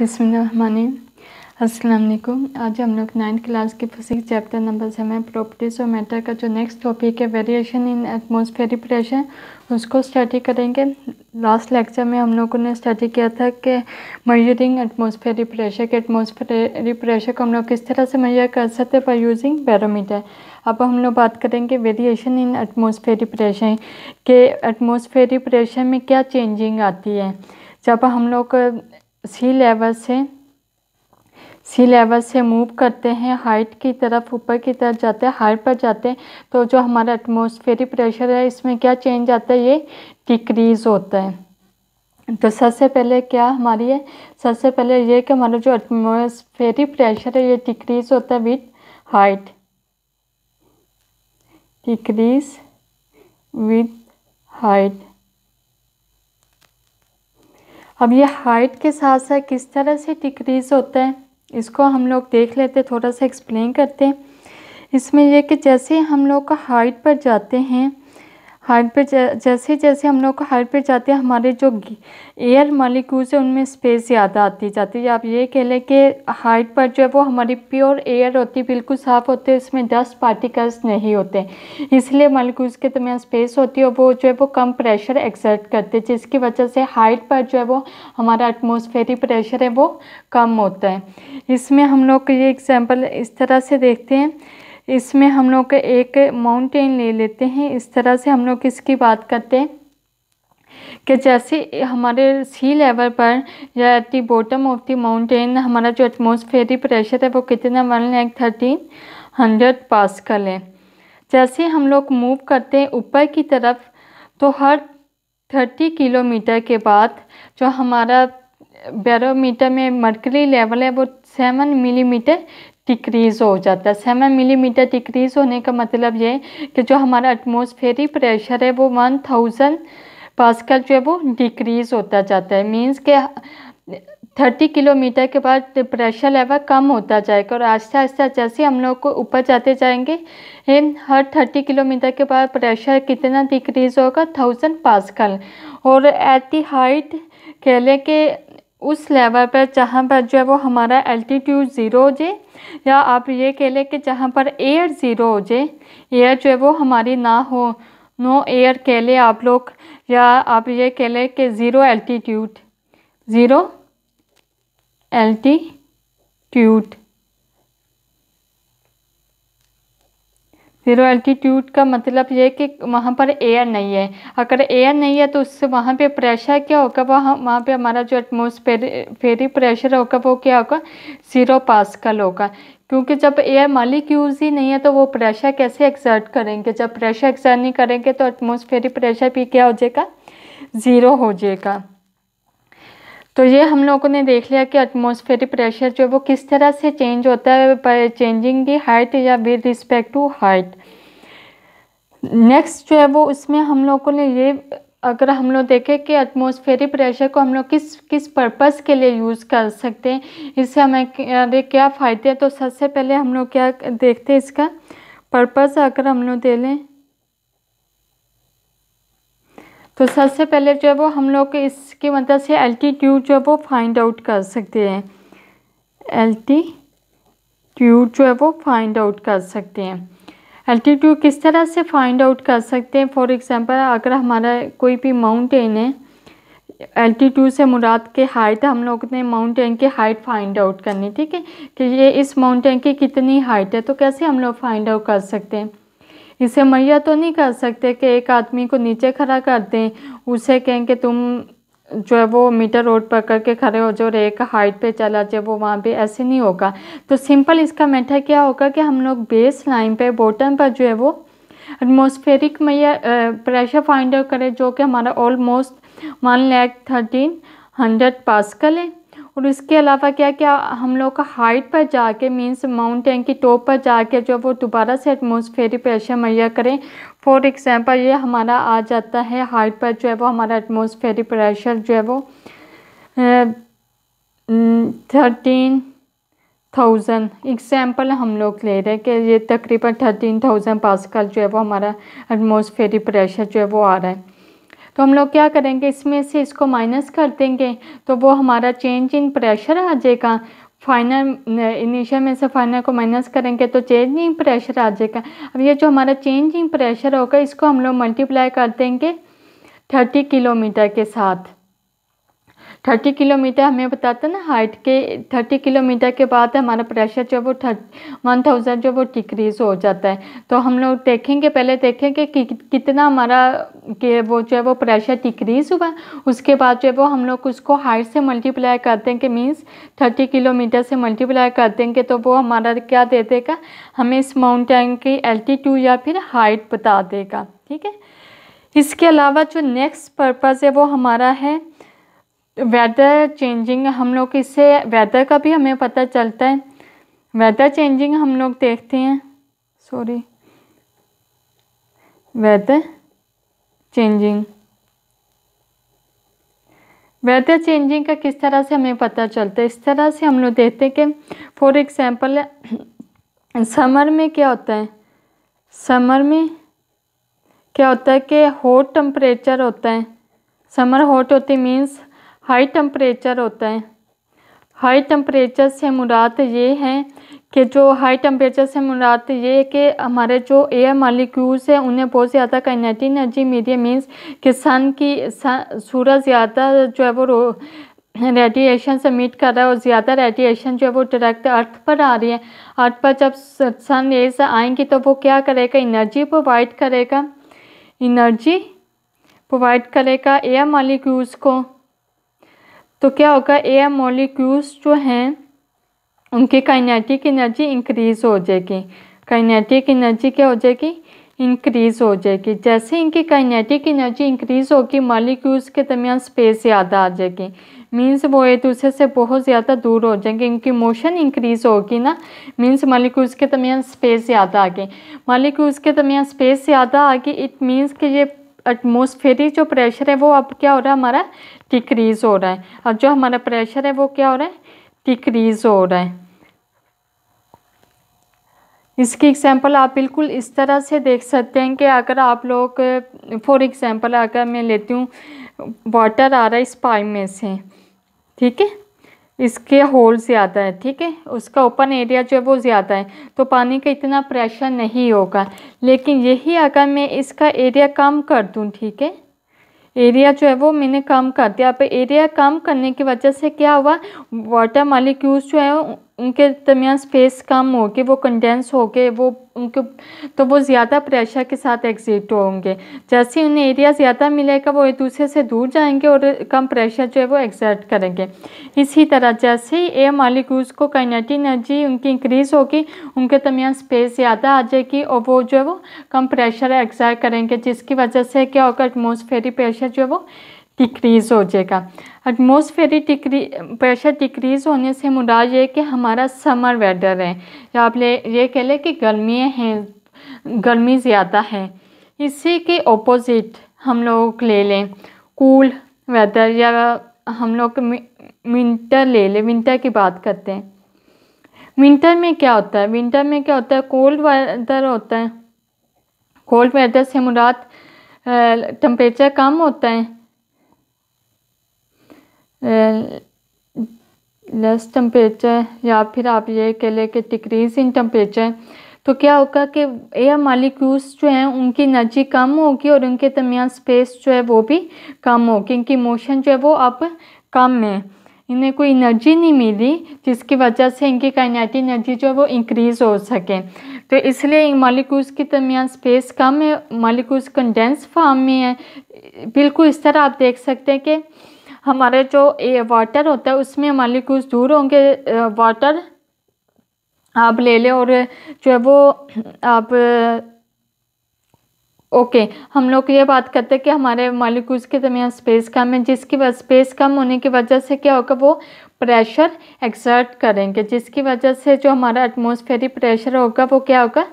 अस्सलाम वालेकुम आज हम लोग नाइन्थ क्लास की physics chapter number seven properties of matter का जो नेक्स्ट टॉपिक है वेरिएशन इन एटमॉस्फेरिक प्रेशर उसको स्टडी करेंगे। लास्ट लेक्चर में हम लोगों ने स्टडी किया था कि मजरिंग एटमॉस्फेरिक प्रेशर के एटमॉस्फेरिक प्रेशर को हम लोग किस तरह से मेजर कर सकते हैं? बाई यूजिंग बैरोमीटर अब हम लोग बात करेंगे वेरिएशन इन एटमॉस्फेरिक प्रेशर के। एटमॉस्फेरिक प्रेशर में क्या चेंजिंग आती है? जब हम लोग सी लेवल से सी लेवल से मूव करते हैं हाइट की तरफ़, ऊपर की तरफ़ जाते हैं हाइट पर जाते हैं तो जो हमारा एटमोसफेरिक प्रेशर है, इसमें क्या चेंज आता है? ये डिक्रीज़ होता है। तो सबसे पहले क्या हमारी है? सबसे पहले ये कि हमारा जो एटमोसफेरिक प्रेशर है, ये डिक्रीज़ होता है with height decrease with height अब ये हाइट के साथ साथ किस तरह से डिक्रीज़ होता है, इसको हम लोग देख लेते थोड़ा सा एक्सप्लेन करते हैं। इसमें यह कि जैसे हम लोग का हाइट पर जाते हैं हाइट पे जैसे जैसे हम लोग हाइट पे जाते हैं, हमारे जो एयर मालिक्यूल्स है, उनमें स्पेस ज़्यादा आती जाती है। आप ये कह लें कि हाइट पर जो है, वो हमारी प्योर एयर होती है, बिल्कुल साफ़ होते हैं इसमें डस्ट पार्टिकल्स नहीं होते इसलिए मालिक्यूल्स के दरमियान स्पेस होती है वो जो है, वो कम प्रेशर एक्सर्ट करते हैं, जिसकी वजह से हाइट पर जो है, वो हमारा एटमोसफेरिक प्रेशर है, वो कम होता है। इसमें हम लोग ये एग्ज़ाम्पल इस तरह से देखते हैं इसमें हम लोग एक माउंटेन ले लेते हैं। इस तरह से हम लोग इसकी बात करते हैं? कि जैसे हमारे सी लेवल पर या at the bottom of the mountain हमारा जो एटमॉस्फेरिक प्रेशर है, वो कितना वन लैख थर्टीन हंड्रेड पास कर लें जैसे हम लोग मूव करते हैं ऊपर की तरफ़ तो हर थर्टी किलोमीटर के बाद जो हमारा बैरोमीटर में मर्करी लेवल है, वो सेवन मिलीमीटर डिक्रीज़ हो जाता है। सेवन मिलीमीटर डिक्रीज़ होने का मतलब ये कि जो हमारा एटमॉस्फेरिक प्रेशर है, वो वन थाउज़ेंड पास्कल जो है, वो डिक्रीज़ होता जाता है। मींस के थर्टी किलोमीटर के बाद प्रेशर लेवल कम होता जाएगा और आस्ते आस्ते जैसे हम लोग को ऊपर जाते जाएँगे हर थर्टी किलोमीटर के बाद प्रेशर कितना डिक्रीज़ होगा? थाउज़ेंड पास्कल और एट दी हाइट कह लें कि उस लेवल पर जहाँ पर जो है, वो हमारा एल्टीट्यूड ज़ीरो हो जाए या आप ये कह लें कि जहाँ पर एयर ज़ीरो हो जाए एयर जो है वो हमारी ना हो नो एयर कह लें आप लोग, या आप ये कह लें कि zero altitude zero altitude zero altitude का मतलब ये कि वहाँ पर एयर नहीं है। अगर एयर नहीं है तो उससे वहाँ पे प्रेशर क्या होगा? वहाँ वहाँ पे हमारा जो एटमोसफेरी प्रेशर होगा, वो क्या होगा? ज़ीरो पास्कल होगा। क्योंकि जब एयर मालिक्यूल्स ही नहीं है तो वो प्रेशर कैसे एक्सर्ट करेंगे? जब प्रेशर एक्सर्ट नहीं करेंगे तो एटमोसफेरी प्रेशर भी क्या हो जाएगा? ज़ीरो हो जाएगा। तो ये हम लोगों ने देख लिया कि एटमॉस्फेरिक प्रेशर जो है वो किस तरह से चेंज होता है बाय चेंजिंग दी हाइट या with respect to height next जो है वो उसमें हम लोगों ने ये, अगर हम लोग देखें कि एटमॉस्फेरिक प्रेशर को हम लोग किस किस पर्पस के लिए यूज़ कर सकते हैं, इससे हमें क्या फ़ायदे हैं? तो सबसे पहले हम लोग क्या देखते हैं इसका? पर्पस अगर हम लोग दे लें तो सबसे पहले जो है वो हम लोग इसकी मदद से एल्टीट्यूड जो है वो फाइंड आउट कर सकते हैं। एल्टीट्यूड जो है वो फाइंड आउट कर सकते हैं। एल्टीट्यूड किस तरह से फाइंड आउट कर सकते हैं? फॉर एग्जांपल अगर हमारा कोई भी माउंटेन है एल्टीट्यूड से मुराद के हाइट हम लोग ने माउंटेन की हाइट फाइंड आउट करनी, ठीक है? कि ये इस माउंटेन की कितनी हाइट है तो कैसे हम लोग फाइंड आउट कर सकते हैं? इसे मैया तो नहीं कर सकते कि एक आदमी को नीचे खड़ा कर दें। उसे कहें कि तुम जो है वो मीटर रोड पर करके खड़े हो जाओ और एक हाइट पे चला जाए वो वहाँ पे ऐसे नहीं होगा। तो सिंपल इसका मैटर क्या होगा कि हम लोग बेस लाइन पे, बॉटम पर जो है वो एटमोसफेरिक मैया प्रेशर फाइंड आउट करें जो कि हमारा almost one lakh thirteen hundred pascal है। और इसके अलावा क्या क्या हम लोग का हाइट पर जाके मींस माउंटेन की टॉप पर जाके जो वो दोबारा से एटमॉस्फेरिक प्रेशर मुहैया करें। फॉर एग्जांपल ये हमारा आ जाता है हाइट पर जो है वो हमारा एटमॉस्फेरिक प्रेशर जो है वो थर्टीन थाउज़ेंड एग्ज़ाम्पल हम लोग ले रहे हैं कि ये तकरीबन थर्टीन थाउज़ेंड पास्कल जो है वो हमारा एटमॉस्फेरिक प्रेशर जो है वो आ रहा है। तो हम लोग क्या करेंगे, इसमें से इसको माइनस कर देंगे तो वो हमारा चेंज इन प्रेशर आ जाएगा। फाइनल इनिशियल में से फाइनल को माइनस करेंगे तो चेंज इन प्रेशर आ जाएगा। अब ये जो हमारा चेंज इन प्रेशर होगा, इसको हम लोग मल्टीप्लाई कर देंगे थर्टी किलोमीटर के साथ। थर्टी किलोमीटर हमें बताता ना हाइट के, थर्टी किलोमीटर के बाद हमारा प्रेशर जो वो वन थाउज़ेंड जो वो डिक्रीज हो जाता है। तो हम लोग देखेंगे, पहले देखेंगे कि कितना हमारा के वो जो है वो प्रेशर डिक्रीज हुआ। उसके बाद जो है वो हम लोग उसको हाइट से मल्टीप्लाई कर देंगे मीन्स थर्टी किलोमीटर से मल्टीप्लाई कर देंगे तो वो हमारा क्या दे देगा? हमें इस माउंटेन की एल्टीट्यूड या फिर हाइट बता देगा, ठीक है? इसके अलावा जो नेक्स्ट पर्पज़ है वो हमारा है वेदर चेंजिंग हम लोग इससे वेदर का भी हमें पता चलता है। वेदर चेंजिंग हम लोग देखते हैं। Sorry weather changing weather changing का किस तरह से हमें पता चलता है? इस तरह से हम लोग देखते हैं कि फॉर एग्ज़ाम्पल समर में क्या होता है? समर में क्या होता है कि हॉट टेम्परेचर होता है। समर हॉट होती मीन्स हाई टेम्परेचर होता है। हाई टेम्परेचर से मुराद ये हैं कि जो हाई टेम्परेचर से मुराद ये है कि हमारे जो एयर मालिक्यूल्स हैं, उन्हें बहुत ज़्यादा काइनेटिक एनर्जी मीडिया मीन्स कि सन की सूरज ज़्यादा जो है वो रेडिएशन से मीट कर रहा है और ज़्यादा रेडिएशन जो है वो डायरेक्ट अर्थ पर आ रही है। अर्थ पर जब सन रेज आएँगी तो वो क्या करेगा? एनर्जी प्रोवाइड करेगा। एनर्जी प्रोवाइड करेगा एयर मालिक्यूल्स को। तो क्या होगा? एयर मोलिक्यूल्स जो हैं, उनकी काइनेटिक एनर्जी इंक्रीज़ हो जाएगी। काइनेटिक एनर्जी क्या हो जाएगी? इंक्रीज़ हो जाएगी। जैसे इनकी काइनेटिक एनर्जी इंक्रीज़ होगी मालिक्यूल्स के दरमियान स्पेस ज़्यादा आ जाएगी। मीन्स वो एक दूसरे से बहुत ज़्यादा दूर हो जाएँगे। इनकी मोशन इंक्रीज़ होगी ना मीन्स मालिक्यूल्स के दरमियान स्पेस ज़्यादा आ गई मालिक्यूल्स के दरमियान स्पेस ज़्यादा आ गई इट मीन्स कि ये एटमोसफेरिक जो प्रेशर है, वो अब क्या हो रहा है हमारा? डिक्रीज़ हो रहा है। अब जो हमारा प्रेशर है, वो क्या हो रहा है? डिक्रीज़ हो रहा है। इसकी एग्जांपल आप बिल्कुल इस तरह से देख सकते हैं कि अगर आप लोग फॉर एग्जांपल अगर मैं लेती हूँ वाटर आ रहा है इस पाइप में से, ठीक है? इसके होल ज़्यादा है, ठीक है? उसका ओपन एरिया जो है वो ज़्यादा है तो पानी का इतना प्रेशर नहीं होगा। लेकिन यही अगर मैं इसका एरिया कम कर दूँ, ठीक है? एरिया जो है वो मैंने कम कर दिया। अब एरिया कम करने की वजह से क्या हुआ? वाटर मालिक्यूल्स जो है उनके दरमियान स्पेस कम होगी, वो कंडेंस हो गए वो उनके तो वो ज़्यादा प्रेशर के साथ एग्जिट होंगे। जैसे ही उन्हें एरिया ज़्यादा मिलेगा, वो एक दूसरे से दूर जाएँगे और कम प्रेशर जो है वो एग्जर्ट करेंगे। इसी तरह जैसे ही एयर मालिक्यूल्स को काइनेटिक एनर्जी उनकी इंक्रीज़ होगी, उनके दरमियान स्पेस ज़्यादा आ जाएगी और वो जो है वो कम प्रेशर एग्जर्ट करेंगे, जिसकी वजह से क्या होगा एटमोसफेरिक प्रेशर जो है वो डिक्रीज़ हो जाएगा। एटमोसफेरिक डिक्री प्रेशर डिक्रीज़ होने से मुराद ये कि हमारा समर वेदर है। या आप ले, ये कह लें कि गर्मियाँ हैं, गर्मी ज़्यादा है। इसी के ऑपोजिट हम लोग ले लें। कूल वेदर या हम लोग विंटर ले लें। विंटर की बात करते हैं। विंटर में क्या होता है? विंटर में क्या होता है? कोल्ड वेदर होता है। कोल्ड वेदर से मुराद टेम्परेचर कम होता है। लेस टेम्परेचर या फिर आप ये कह लें कि डिक्रीज इन टेम्परेचर तो क्या होगा कि एयर मालिक्यूल्स जो हैं, उनकी एनर्जी कम होगी और उनके दरमियान स्पेस जो है, वो भी कम होगी। इनकी मोशन जो है, वो अब कम है। इन्हें कोई एनर्जी नहीं मिली, जिसकी वजह से इनकी काइनेटिक एनर्जी जो है, वो इंक्रीज़ हो सके। तो इसलिए मालिक्यूल्स के दरमियान स्पेस कम है मालिक्यूल्स कंडेंस फॉर्म में है। बिल्कुल इस तरह आप देख सकते हैं कि हमारे जो वाटर होता है, उसमें मालिक्यूल्स दूर होंगे वाटर आप ले लें और जो है वो आप, ओके, हम लोग ये बात करते हैं कि हमारे मालिक्यूल्स के दरमियान स्पेस कम है, जिसकी वजह स्पेस कम होने की वजह से क्या होगा, वो प्रेशर एक्सर्ट करेंगे, जिसकी वजह से जो हमारा एटमॉस्फेरिक प्रेशर होगा, वो क्या होगा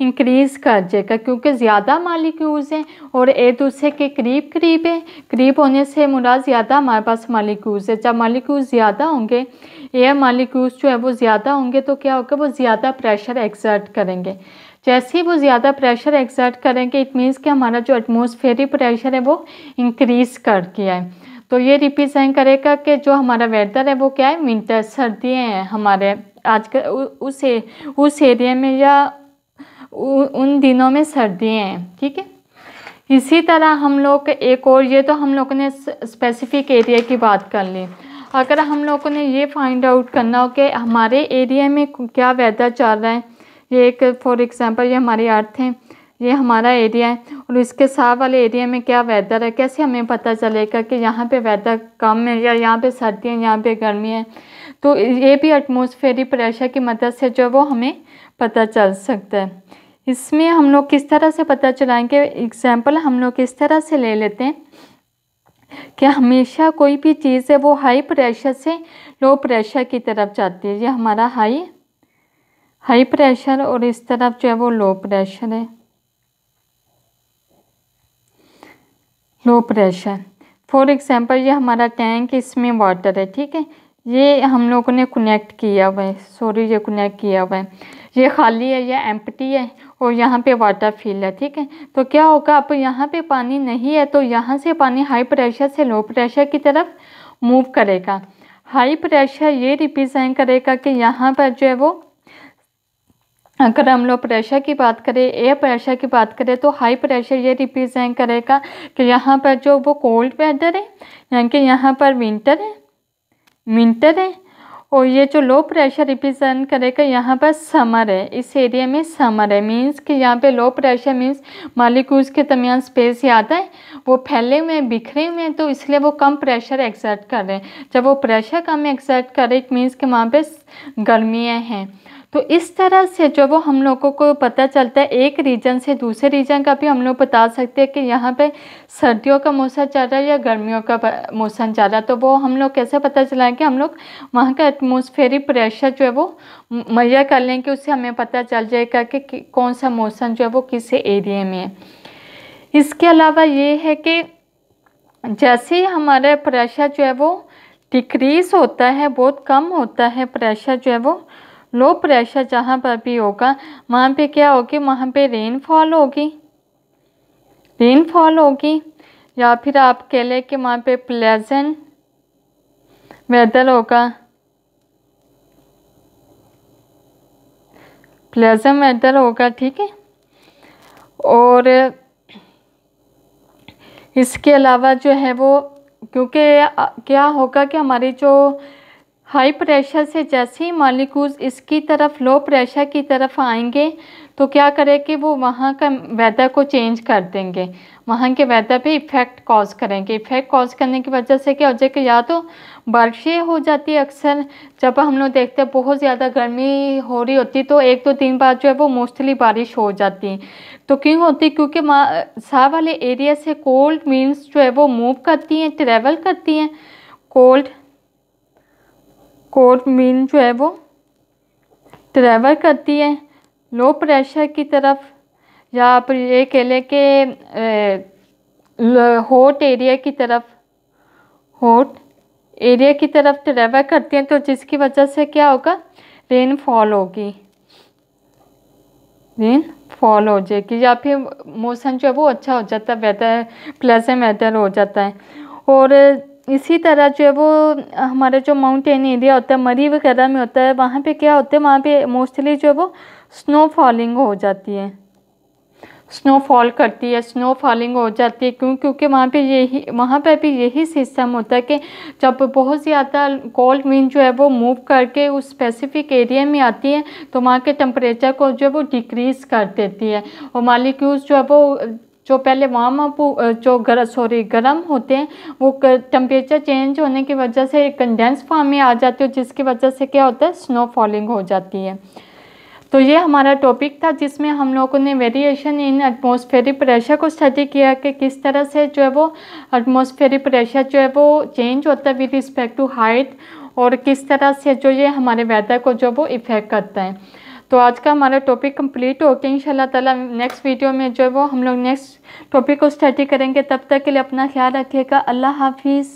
इंक्रीज़ कर जाएगा क्योंकि ज़्यादा मालिक्यूल्स हैं और एक दूसरे के करीब करीब है। करीब होने से मुराद ज़्यादा हमारे पास मालिक्यूल्स है। जब मालिक्यूल्स ज़्यादा होंगे एयर मालिक्यूल्स जो है वो ज़्यादा होंगे तो क्या होगा? वो ज़्यादा प्रेशर एक्सर्ट करेंगे। जैसे ही वो ज़्यादा प्रेशर एक्सर्ट करेंगे इट मीन्स कि हमारा जो एटमोसफेरिक प्रेशर है वो इंक्रीज़ कर दिया है। तो ये रिप्रेजेंट करेगा कि जो हमारा वेदर है वो क्या है? विंटर सर्दियाँ हैं हमारे आज उस उस एरिया में या उन दिनों में सर्दियाँ हैं, ठीक है? इसी तरह हम लोग एक और, ये तो हम लोगों ने स्पेसिफिक एरिया की बात कर ली। अगर हम लोगों ने ये फाइंड आउट करना हो कि हमारे एरिया में क्या वेदर चल रहा है, ये एक फॉर एग्ज़ाम्पल ये हमारी अर्थ है, ये हमारा एरिया है, और इसके साथ वाले एरिया में क्या वेदर है, कैसे हमें पता चलेगा कि यहाँ पे वेदर कम है या यहाँ पे सर्दी है, यहाँ पे गर्मी है? तो ये भी एटमोसफेरिक प्रेशर की मदद से जो वो हमें पता चल सकता है। इसमें हम लोग किस तरह से पता चलाएँगे? एग्ज़ाम्पल हम लोग किस तरह से ले लेते हैं? कि हमेशा कोई भी चीज़ है, वो हाई प्रेशर से लो प्रेशर की तरफ़ जाती है। ये हमारा हाई हाई प्रेशर और इस तरफ़ जो है वो लो प्रेशर है। लो प्रेशर फॉर एग्ज़ाम्पल ये हमारा टैंक इसमें वाटर है, ठीक है? ये हम लोगों ने कनेक्ट किया हुआ है। सॉरी ये कनेक्ट किया हुआ है। ये खाली है, ये एम्प्टी है और यहाँ पे वाटर फील है, ठीक है? तो क्या होगा, अब यहाँ पे पानी नहीं है तो यहाँ से पानी हाई प्रेशर से लो प्रेशर की तरफ़ मूव करेगा। हाई प्रेशर ये रिप्रेजेंट करेगा कि यहाँ पर जो है वो, अगर हम लोग प्रेशर की बात करें एयर प्रेशर की बात करें तो हाई प्रेशर ये रिप्रेजेंट करेगा कि यहाँ पर जो वो कोल्ड वेदर है, यानी कि यहाँ पर विंटर है विंटर है और ये जो लो प्रेशर रिप्रेजेंट करेगा यहाँ पर समर है, इस एरिया में समर है। मींस कि यहाँ पे लो प्रेशर मींस मालिक्यूल्स के दरमियान स्पेस आता है? वो फैले हुए हैं, बिखरे हुए हैं तो इसलिए वो कम प्रेशर एक्सर्ट कर रहे हैं। जब वो प्रेशर कम एक्सर्ट करे मीन्स कि वहाँ पे गर्मियाँ हैं। तो इस तरह से जो वो हम लोगों को पता चलता है, एक रीजन से दूसरे रीजन का भी हम लोग बता सकते हैं कि यहाँ पे सर्दियों का मौसम चल रहा है या गर्मियों का मौसम चल रहा है। तो वो हम लोग कैसे पता चलाएँ कि हम लोग वहाँ का एटमोसफेरिक प्रेशर जो है वो मैया कर लें कि उससे हमें पता चल जाएगा कि कौन सा मौसम जो है वो किस एरिए में है। इसके अलावा ये है कि जैसे ही हमारा प्रेशर जो है वो डिक्रीज़ होता है, बहुत कम होता है प्रेशर जो है वो लो प्रेशर जहाँ पर भी होगा, वहाँ पे क्या होगी? वहाँ पे रेनफॉल होगी। रेनफॉल होगी। या फिर आप कह लें कि वहाँ पे प्लेजेंट वेदर होगा। प्लेजेंट वेदर होगा, ठीक है? और इसके अलावा जो है वो, क्योंकि क्या होगा कि हमारी जो हाई प्रेशर से जैसे ही मालिकूज इसकी तरफ़, लो प्रेशर की तरफ़ आएँगे तो क्या करें कि वो वहाँ का वेदर को चेंज कर देंगे। वहाँ के वेदर पे इफ़ेक्ट कॉज करेंगे। इफ़ेक्ट कॉज करने की वजह से क्या हो जाए कि या तो बारिशें हो जाती है अक्सर। जब हम लोग देखते हैं बहुत ज़्यादा गर्मी हो रही होती तो एक दो दिन बाद जो है वो मोस्टली बारिश हो जाती तो क्यों होती? क्योंकि सा वाले एरिया से कोल्ड मीन्स जो है वो मूव करती हैं ट्रेवल करती हैं। कोल्ड कोर्ट मीन जो है वो ट्रैवल करती है। लो प्रेशर की तरफ़ या आप ये कह लें कि हॉट एरिया की तरफ़ हॉट एरिया की तरफ़ ट्रेवल करती हैं तो जिसकी वजह से क्या होगा? रेन फॉल होगी। रेन फॉल हो जाएगी। या फिर मौसम जो है वो अच्छा हो जाता है वेदर प्लेजेंट वेदर हो जाता है। और इसी तरह जो है वो हमारा जो माउंटेन एरिया होता है मरी वगैरह में होता है, वहाँ पे क्या होता है, वहाँ पे मोस्टली जो है वो स्नो फॉलिंग हो जाती है। स्नो फॉल करती है स्नो फॉलिंग हो जाती है, क्यों? क्योंकि वहाँ पे यही, वहाँ पे भी यही सिस्टम होता है कि जब बहुत ज़्यादा कोल्ड विंड जो है वो मूव करके उस स्पेसिफिक एरिया में आती है तो वहाँ के टेम्परेचर को जो है वो डिक्रीज़ कर देती है। और मालिक्यूल्स जो है वो जो पहले वार्म अप जो गर सॉरी गर्म होते हैं, वो टेम्परेचर चेंज होने की वजह से कंडेंस फॉर्म में आ जाते हो, जिसकी वजह से क्या होता है स्नो फॉलिंग हो जाती है। तो ये हमारा टॉपिक था, जिसमें हम लोगों ने वेरिएशन इन एटमॉस्फेरिक प्रेशर को स्टडी किया कि किस तरह से जो है वो एटमॉस्फेरिक प्रेशर जो है वो चेंज होता है विद रिस्पेक्ट टू हाइट और किस तरह से जो ये हमारे वेदर को जो वो इफ़ेक्ट करता है। तो आज का हमारा टॉपिक कंप्लीट हो गया, इंशाल्लाह ताला नेक्स्ट वीडियो में जो है वो हम लोग नेक्स्ट टॉपिक को स्टडी करेंगे। तब तक के लिए अपना ख्याल रखिएगा। अल्लाह हाफिज़।